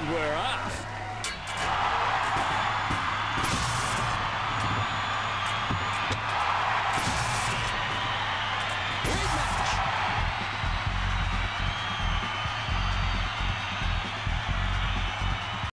And we're off.